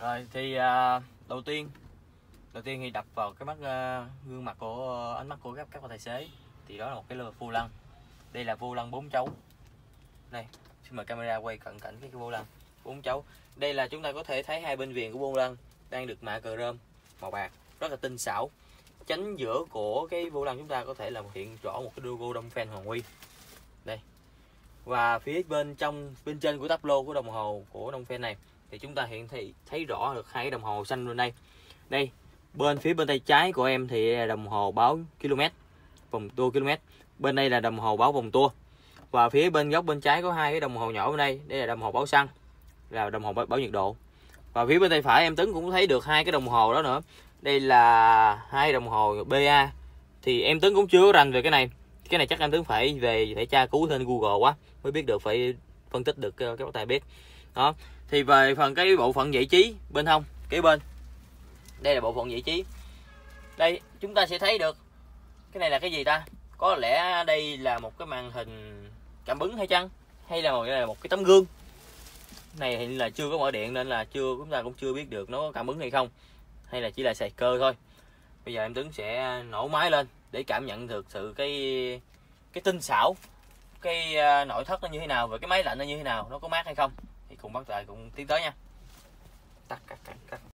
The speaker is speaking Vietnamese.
rồi thì à, đầu tiên đầu tiên thì đập vào cái mắt à, gương mặt của ánh mắt của các các tài xế. Thì đó là một cái lừa vô lăng. Đây là vô lăng bốn chấu. Đây xin mời camera quay cận cảnh cái vô lăng bốn chấu. Đây là chúng ta có thể thấy hai bên viền của vô lăng đang được mạ cờ rơm màu bạc rất là tinh xảo. Chánh giữa của cái vô lăng chúng ta có thể là hiện rõ một cái logo đông fan hoàng huy. Đây. Và phía bên trong bên trên của tắp lô của đồng hồ của đông fan này thì chúng ta hiện thấy, thấy rõ được hai cái đồng hồ xanh bên đây. Đây bên phía bên tay trái của em thì là đồng hồ báo km vòng tua km. Bên đây là đồng hồ báo vòng tua. Và phía bên góc bên trái có hai cái đồng hồ nhỏ bên đây. Đây là đồng hồ báo xăng là đồng hồ báo, báo nhiệt độ. Và phía bên tay phải em tấn cũng thấy được hai cái đồng hồ đó nữa. Đây là hai đồng hồ BA thì em tấn cũng chưa có rành về cái này. Cái này chắc em tấn phải về phải tra cứu trên Google quá mới biết được phải phân tích được các cái bắt biết. Đó thì về phần cái bộ phận giải trí bên hông kế bên. Đây là bộ phận giải trí. Đây chúng ta sẽ thấy được cái này là cái gì ta? Có lẽ đây là một cái màn hình cảm ứng hay chăng? Hay là một, là một cái tấm gương? Này thì là chưa có mở điện nên là chưa chúng ta cũng chưa biết được nó có cảm ứng hay không. Hay là chỉ là xài cơ thôi. Bây giờ em Tuấn sẽ nổ máy lên để cảm nhận được sự cái cái tinh xảo cái ờ, nội thất nó như thế nào và cái máy lạnh nó như thế nào, nó có mát hay không? Thì cùng bắt tay cùng tiến tới nha. Tắt cắt cắt cắt